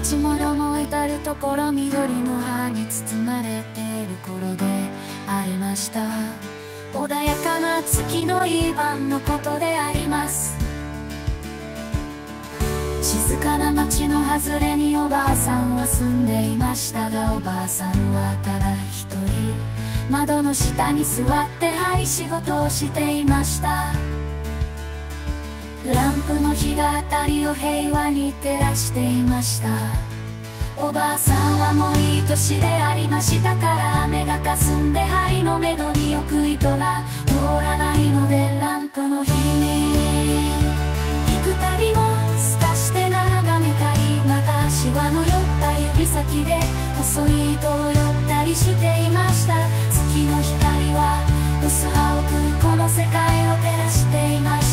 街もども至る所緑の葉に包まれている頃でありました。穏やかな月のいい晩のことであります。静かな町の外れにおばあさんは住んでいましたがおばあさんはただ一人。窓の下に座ってはい仕事をしていました。ランプの日が辺りを平和に照らしていました。おばあさんはもういい年でありましたから雨が霞んで針の目処によく糸が通らないのでランプの日に。行くたびも透かして眺めたりまたシワの寄った指先で細い糸を寄ったりしていました。月の光は薄青くこの世界を照らしていました。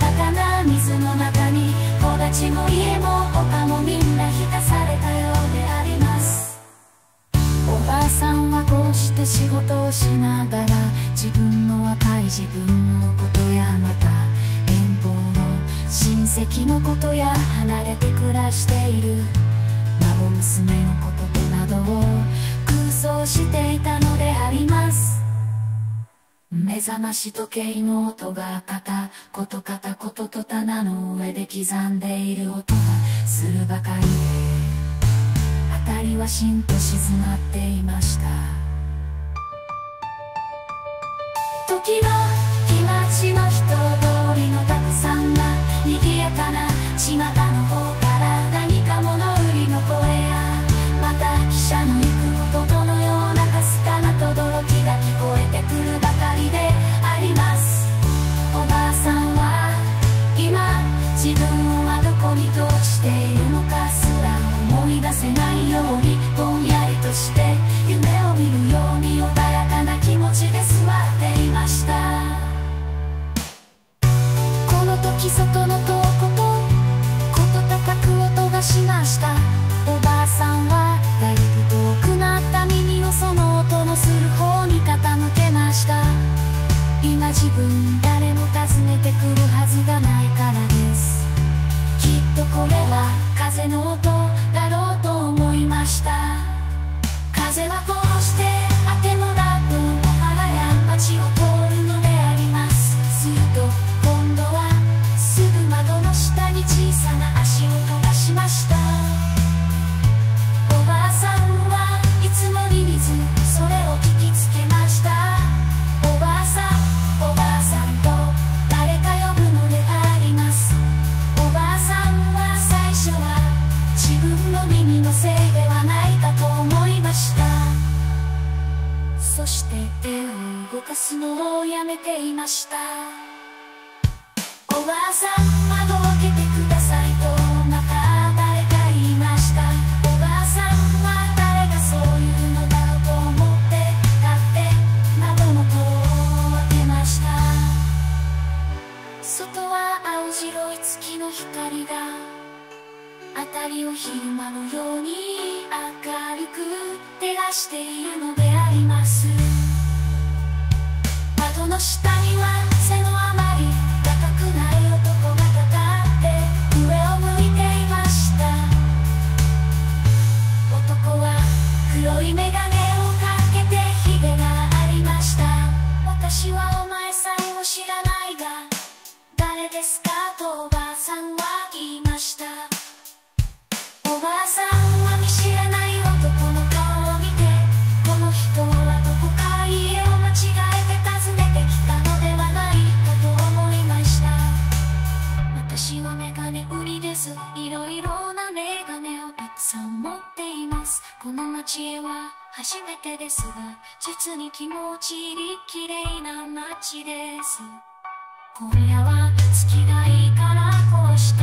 暖かな水の中に木立も家も丘もみんな浸されたようであります。おばあさんはこうして仕事をしながら自分の若い自分のことやまた遠方の親戚のことや離れて暮らしている。孫娘のことなどを空想していた目覚まし時計の音がカタコトカタコトと棚の上で刻んでいる音がするばかりで辺りはしんと静まっていました。時は風はそして手を動かすのをやめていました。おばあさん。の下初めてですが実に気持ちいい綺麗な街です。今夜は月がいいからこうして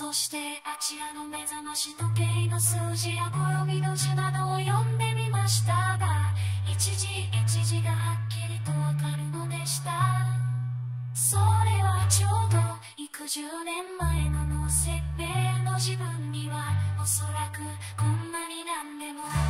そしてあちらの目覚まし時計の数字や暦の字などを読んでみましたが一時一時がはっきりとわかるのでした。それはちょうど幾十年前の脳設定の自分にはおそらくこんなに何でも。